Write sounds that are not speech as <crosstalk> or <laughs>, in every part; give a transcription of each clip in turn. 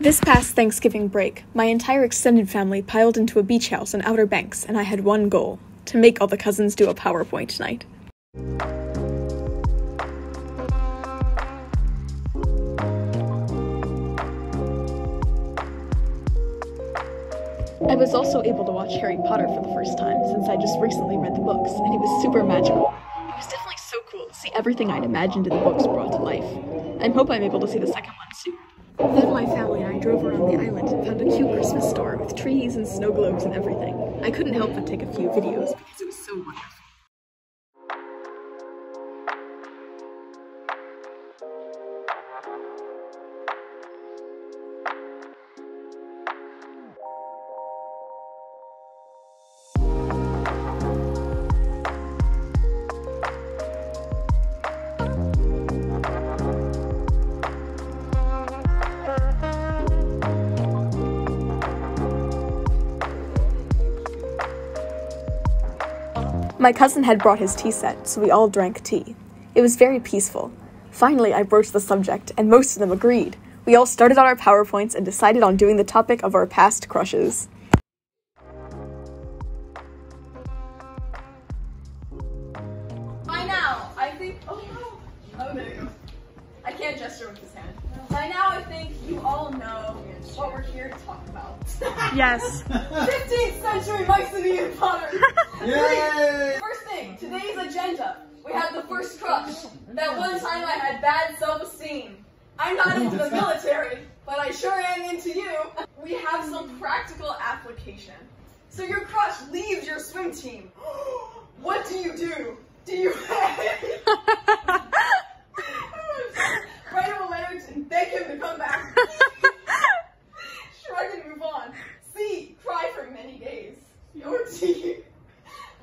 This past Thanksgiving break, my entire extended family piled into a beach house in Outer Banks, and I had one goal to make all the cousins do a PowerPoint tonight. I was also able to watch Harry Potter for the first time since I just recently read the books, and it was super magical. It was definitely so cool to see everything I'd imagined in the books brought to life. I hope I'm able to see the second one soon. Then my family drove around the island and found a cute Christmas store with trees and snow globes and everything. I couldn't help but take a few videos because it was so wonderful. My cousin had brought his tea set, so we all drank tea. It was very peaceful. Finally, I broached the subject, and most of them agreed. We all started on our PowerPoints and decided on doing the topic of our past crushes. By now, I think. Oh no! Oh, there you go. I can't gesture with this hand. By now, I think you all know what we're here to talk about. <laughs> Yes. 15th century Mycenaean Potter. <laughs> Yay! First thing, today's agenda. We have the first crush. That one time I had bad self-esteem. I'm not into the military, but I sure am into you. We have some practical application. So your crush leaves your swim team. <gasps> What do you do? Do you <laughs> write him a letter and beg him to come back? Shrug and move on. C. Cry for many days. Or D.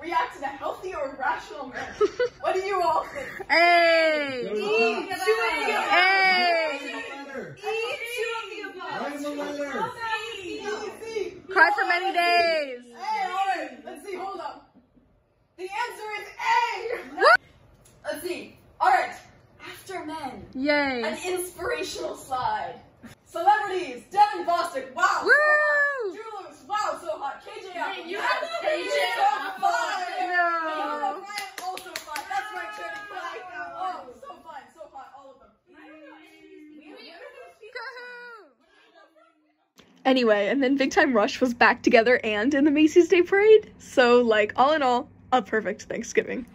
React in a healthy or rational manner. What do you all think? Hey! E. Two of the above. Hey! E. Two of the above. Write him a letter. C. C. Cry for many days! Hey, alright. Let's see. Hold up. The answer is A. Let's see. Alright. After men. Yay! An inspirational Anyway, and then Big Time Rush was back together and in the Macy's Day Parade. So, like, all in all, a perfect Thanksgiving.